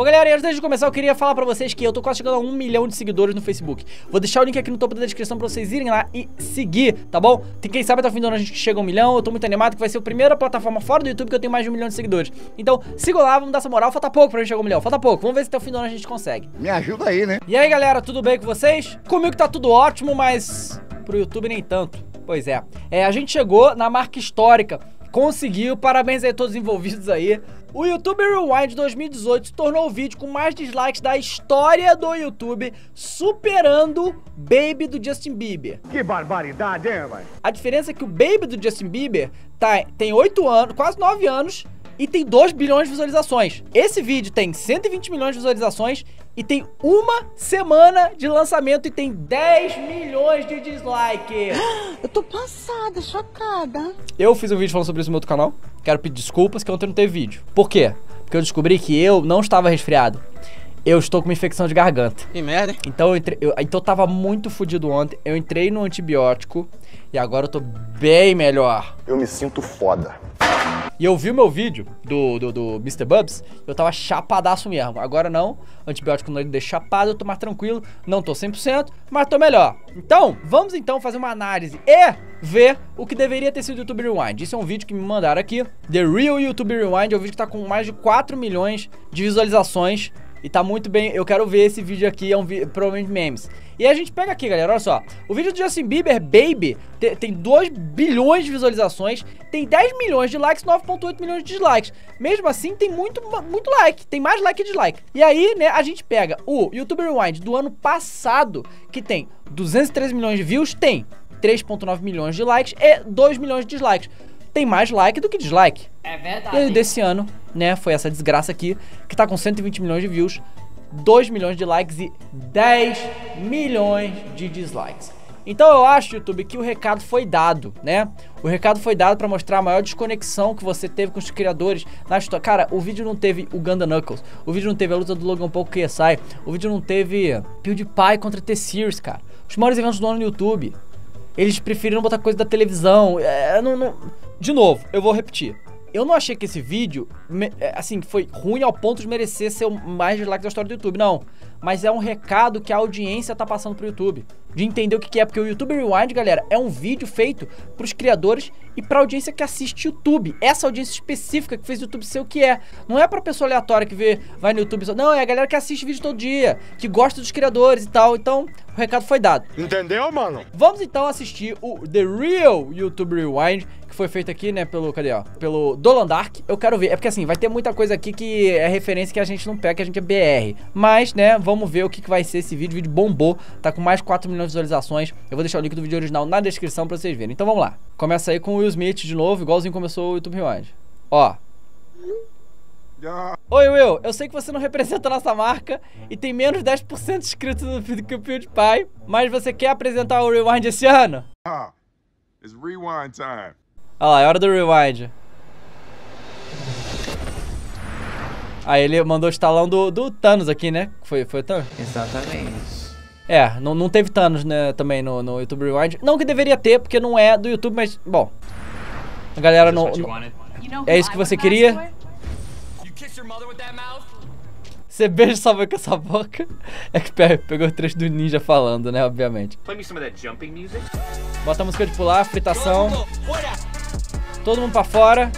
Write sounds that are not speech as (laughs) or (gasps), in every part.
Bom, galera, e antes de começar, eu queria falar pra vocês que eu tô quase chegando a um milhão de seguidores no Facebook. Vou deixar o link aqui no topo da descrição pra vocês irem lá e seguir, tá bom? Tem quem sabe até o fim do ano a gente chega a um milhão, eu tô muito animado que vai ser a primeira plataforma fora do YouTube que eu tenho mais de um milhão de seguidores. Então, sigam lá, vamos dar essa moral, falta pouco pra gente chegar a um milhão, falta pouco, vamos ver se até o fim do ano a gente consegue. Me ajuda aí, né? E aí, galera, tudo bem com vocês? Comigo tá tudo ótimo, mas pro YouTube nem tanto. Pois é. É, a gente chegou na marca histórica, conseguiu, parabéns aí a todos os envolvidos aí. O YouTube Rewind 2018 se tornou o vídeo com mais dislikes da história do YouTube, superando Baby do Justin Bieber. Que barbaridade, hein, mãe? A diferença é que o Baby do Justin Bieber tá, tem 8 anos, quase 9 anos, e tem 2 bilhões de visualizações. Esse vídeo tem 120 milhões de visualizações e tem uma semana de lançamento e tem 10 milhões de dislike. (gasps) Eu tô passada, chocada. Eu fiz um vídeo falando sobre isso no meu outro canal. Quero pedir desculpas que ontem não teve vídeo. Por quê? Porque eu descobri que eu não estava resfriado. Eu estou com uma infecção de garganta. Que merda, hein? Então eu, entrei, eu, então eu tava muito fodido ontem. Eu entrei no antibiótico e agora eu tô bem melhor. Eu me sinto foda. E eu vi o meu vídeo do, do, do Mr. Bubs, eu tava chapadaço mesmo. Agora não, antibiótico não deixa chapado, eu tô mais tranquilo, não tô 100%, mas tô melhor. Então, vamos então fazer uma análise e ver o que deveria ter sido o YouTube Rewind. Isso é um vídeo que me mandaram aqui. The Real YouTube Rewind é um vídeo que tá com mais de 4 milhões de visualizações e tá muito bem, eu quero ver esse vídeo aqui, é um vídeo, provavelmente memes. E a gente pega aqui, galera, olha só. O vídeo do Justin Bieber, Baby, te, tem 2 bilhões de visualizações, tem 10 milhões de likes, 9.8 milhões de dislikes. Mesmo assim, tem muito, muito like, tem mais like que dislike. E aí, né, a gente pega o YouTube Rewind do ano passado, que tem 213 milhões de views, tem 3.9 milhões de likes e 2 milhões de dislikes tem mais like do que dislike. É verdade. E aí, desse ano, né, foi essa desgraça aqui, que tá com 120 milhões de views, 2 milhões de likes e 10 milhões de dislikes. Então eu acho, YouTube, que o recado foi dado, né? O recado foi dado para mostrar a maior desconexão que você teve com os criadores na história. Cara, o vídeo não teve o Ganda Knuckles, o vídeo não teve a luta do Logan Paul com o KSI, o vídeo não teve PewDiePie contra T-Series, cara. Os maiores eventos do ano no YouTube. Eles preferiram botar coisa da televisão. É, não, não... De novo, eu vou repetir. Eu não achei que esse vídeo, assim, foi ruim ao ponto de merecer ser o mais dislike da história do YouTube, não. Mas é um recado que a audiência tá passando pro YouTube. De entender o que, que é, porque o YouTube Rewind, galera, é um vídeo feito pros criadores e pra audiência que assiste YouTube. Essa audiência específica que fez o YouTube ser o que é. Não é pra pessoa aleatória que vê, vai no YouTube. Não, é a galera que assiste vídeo todo dia, que gosta dos criadores e tal. Então, o recado foi dado. Entendeu, mano? Vamos então assistir o The Real YouTube Rewind que foi feito aqui, né, pelo, cadê, ó, pelo Dolan Dark, eu quero ver, é porque assim, vai ter muita coisa aqui que é referência que a gente não pega, que a gente é BR, mas, né, vamos ver o que, que vai ser esse vídeo, o vídeo bombou, tá com mais de 4 milhões de visualizações, eu vou deixar o link do vídeo original na descrição pra vocês verem, então vamos lá, começa aí com o Will Smith de novo, igualzinho começou o YouTube Rewind, ó. Oi Will, eu sei que você não representa a nossa marca e tem menos 10% de inscritos do que o PewDiePie, mas você quer apresentar o Rewind esse ano? Ah, it's rewind time. Olha lá, é hora do rewind. Aí ele mandou o estalão do, do Thanos aqui, né? Foi, foi o Thanos? Exatamente. É, não, não teve Thanos, né, também no, no YouTube Rewind. Não que deveria ter, porque não é do YouTube, mas, bom. A galera não... não é isso que você queria? Você beija sua boca com essa boca? É que pegou o trecho do ninja falando, né, obviamente. Bota a música de pular, fritação. Todo mundo pra fora.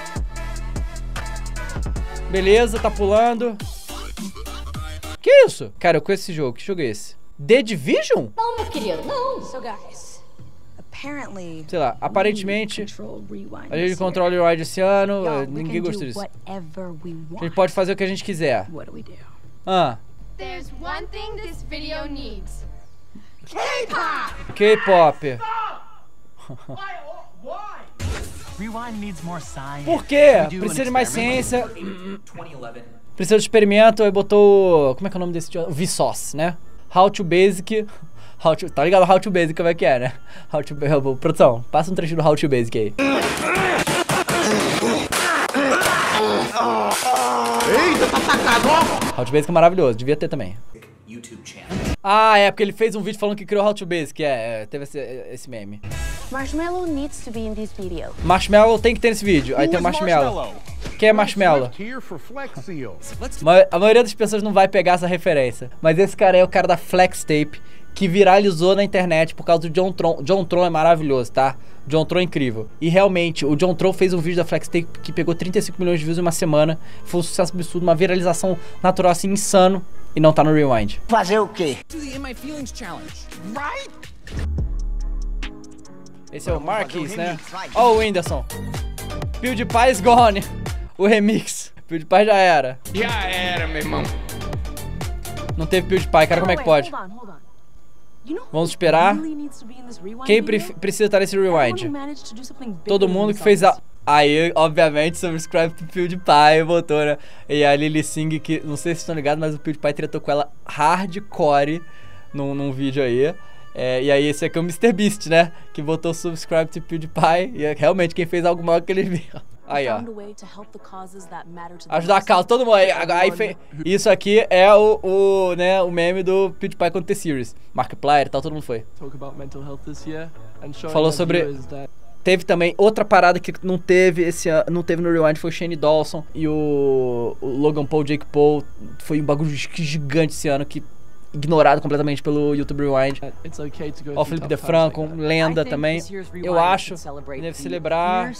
Beleza, tá pulando. Que isso? Cara, eu conheço esse jogo. Que jogo é esse? The Division? Não, meu querido, não. So guys, apparently Sei lá, aparentemente a gente controla o Rewind esse ano. Ninguém gostou disso. A gente pode fazer o que a gente quiser. What do we do? Ah, There's one thing this video needs. K-pop. Science. Por quê? Precisa de mais ciência. Precisa de experimento. Aí botou. Como é que é o nome desse? O Vsauce, né? How to Basic. How to, tá ligado? How to Basic, como é que é, né? How to, (laughs) produção, passa um trechinho do How to Basic aí. Eita, tá atacado, ó! How to Basic é maravilhoso, devia ter também. Ah, é, porque ele fez um vídeo falando que criou How to Basic, é, é teve esse, esse meme. Marshmallow needs to be in this video. Marshmallow tem que ter nesse vídeo. Aí tem o Marshmallow. Quem é Marshmallow? Here for Flex Seal. Ma- A maioria das pessoas não vai pegar essa referência. Mas esse cara é o cara da Flex Tape, que viralizou na internet por causa do John Tron. John Tron é maravilhoso, tá? John Tron é incrível. E realmente, o John Tron fez um vídeo da Flex Tape que pegou 35 milhões de views em uma semana. Foi um sucesso absurdo, uma viralização natural assim, insano. E não tá no Rewind. Fazer o quê? Esse é o Marquis, né? Ó o Whindersson. PewDiePie is gone. (laughs) O remix. PewDiePie já era. Já era, meu irmão. Não teve PewDiePie, cara, como é que pode? Vamos esperar. Quem pre- precisa estar nesse rewind? Todo mundo que fez a. Aí, obviamente, subscribe pro PewDiePie, botou, né? E a Lily Singh, que não sei se vocês estão ligados, mas o PewDiePie tretou com ela hardcore num, num vídeo aí. É, e aí, esse aqui é o MrBeast, né? Que botou subscribe to PewDiePie. E é realmente quem fez algo maior que ele viu. Aí, ó. Found a way to help the causes that matter to the Ajudar a causa, todo mundo aí. Aí fe... Isso aqui é o, o, né, o meme do PewDiePie contra The Series. Markiplier e tal, todo mundo foi. talk about mental health this year and showing Falou sobre- Teve também outra parada que não teve esse ano, não teve no Rewind, foi o Shane Dawson e o, o Logan Paul, Jake Paul. Foi um bagulho gi- gigante esse ano que ignorado completamente pelo YouTube Rewind. okay Ó, o Felipe DeFranco, like lenda também. Eu acho, deve celebrar.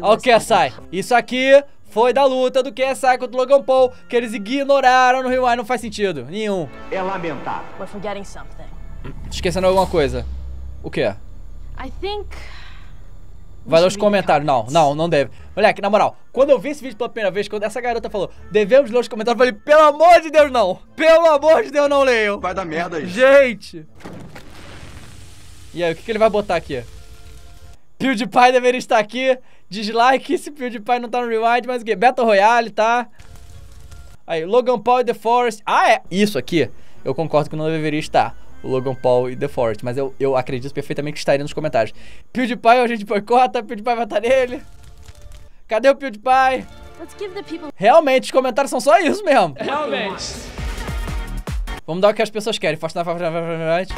Ó o KSI. Isso aqui foi da luta do KSI contra o Logan Paul, que eles ignoraram no Rewind, não faz sentido. Nenhum. É lamentável. Esquecendo alguma coisa. O quê? I think. Vai ler os comentários. Não, não, não deve. Moleque, na moral, quando eu vi esse vídeo pela primeira vez, quando essa garota falou, devemos ler os comentários, eu falei, pelo amor de Deus, não! Pelo amor de Deus, não leiam! Vai dar merda isso. Gente! E aí, o que, que ele vai botar aqui? PewDiePie deveria estar aqui. Dislike se PewDiePie não tá no Rewind, mas o quê? Battle Royale, tá? Aí, Logan Paul e The Forest. Ah, é! Isso aqui, eu concordo que não deveria estar. O Logan Paul e The Forest. Mas eu, eu acredito perfeitamente que estaria nos comentários. PewDiePie, a gente boicota, PewDiePie vai estar nele. Cadê o PewDiePie? Let's give the people. Realmente, os comentários são só isso mesmo. Realmente. Vamos dar o que as pessoas querem. Fortnite.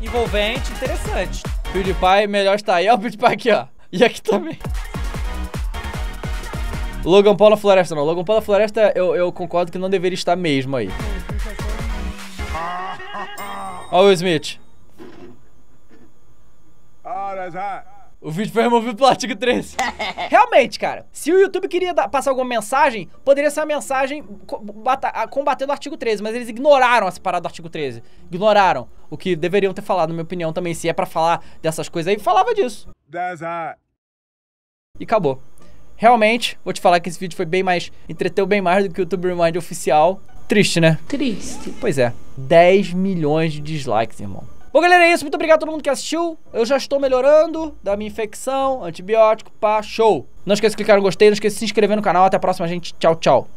Envolvente, interessante. PewDiePie, melhor está aí. Ó o PewDiePie aqui, ó. E aqui também. Logan Paul na floresta, não. Logan Paul na floresta, eu, eu concordo que não deveria estar mesmo aí. Ó o Will Smith. Oh, that's hot. O vídeo foi removido pelo artigo 13. (laughs) Realmente, cara, se o YouTube queria dar- passar alguma mensagem, poderia ser a mensagem co- bata- a- combatendo o artigo 13, mas eles ignoraram essa parada do artigo 13. Ignoraram. O que deveriam ter falado, na minha opinião, também. Se é pra falar dessas coisas aí, falava disso. That's hot. E acabou. Realmente, vou te falar que esse vídeo foi bem mais. entreteu bem mais do que o YouTube Rewind oficial. Triste, né? Triste. Pois é. 10 milhões de dislikes, irmão. Bom, galera, é isso. Muito obrigado a todo mundo que assistiu. Eu já estou melhorando da minha infecção, antibiótico, pá, show. Não esqueça de clicar no gostei, não esqueça de se inscrever no canal. Até a próxima, gente. Tchau, tchau.